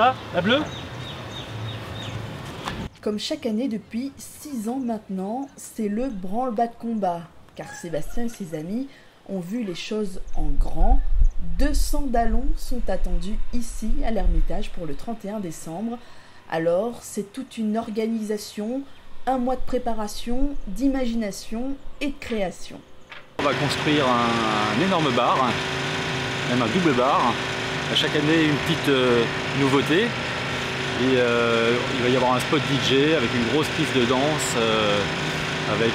Ça La bleue Comme chaque année depuis 6 ans maintenant, c'est le branle-bas de combat, car Sébastien et ses amis ont vu les choses en grand. 200 dallons sont attendus ici à l'Ermitage pour le 31 décembre. Alors c'est toute une organisation, un mois de préparation, d'imagination et de création. On va construire un, énorme bar, même un double bar. Chaque année une petite euh, nouveauté. Et euh, il va y avoir un spot DJ avec une grosse piste de danse, euh, avec,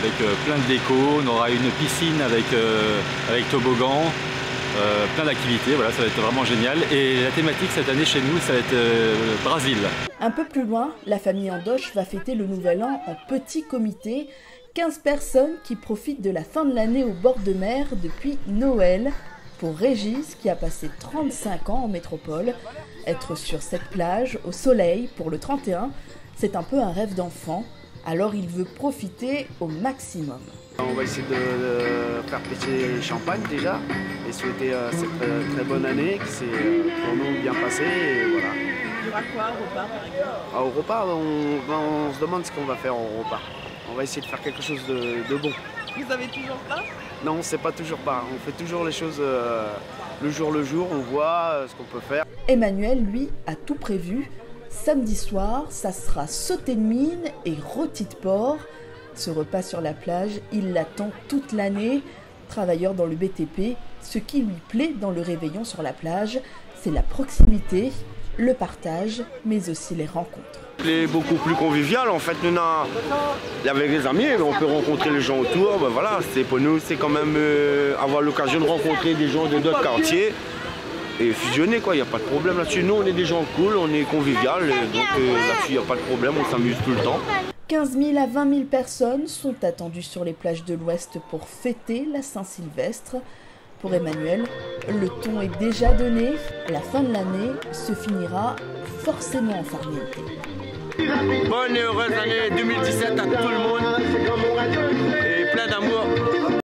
avec plein de déco. On aura une piscine avec, avec toboggan, plein d'activités, voilà, ça va être vraiment génial. Et la thématique cette année chez nous, ça va être Brésil. Un peu plus loin, la famille Andoche va fêter le nouvel an en petit comité. 15 personnes qui profitent de la fin de l'année au bord de mer depuis Noël. Pour Régis, qui a passé 35 ans en métropole, être sur cette plage au soleil pour le 31, c'est un peu un rêve d'enfant, alors il veut profiter au maximum. On va essayer de, faire péter les champagnes déjà et souhaiter euh, cette euh, très bonne année qui s'est euh, pour nous bien passée. Et voilà. Il y aura quoi au repas par exemple? Ah, Au repas, on, se demande ce qu'on va faire au repas. On va essayer de faire quelque chose de, bon. Vous avez toujours pas Non, c'est pas toujours pas. On fait toujours les choses le jour le jour, on voit ce qu'on peut faire. Emmanuel, lui, a tout prévu. Samedi soir, ça sera sauté de mine et rôti de porc. Ce repas sur la plage, il l'attend toute l'année. Travailleur dans le BTP, ce qui lui plaît dans le réveillon sur la plage, c'est la proximité, le partage, mais aussi les rencontres. C'est beaucoup plus convivial en fait. Nous, avec les amis, on peut rencontrer les gens autour. Ben voilà, c'est pour nous, c'est quand même euh, avoir l'occasion de rencontrer des gens de d'autres quartiers et fusionner quoi. Il n'y a pas de problème là-dessus. Nous, on est des gens cool, on est convivial, donc euh, là-dessus, il n'y a pas de problème, on s'amuse tout le temps. 15 000 à 20 000 personnes sont attendues sur les plages de l'Ouest pour fêter la Saint-Sylvestre. Pour Emmanuel, le ton est déjà donné, la fin de l'année se finira forcément en farniente. Bonne et heureuse année 2017 à tout le monde.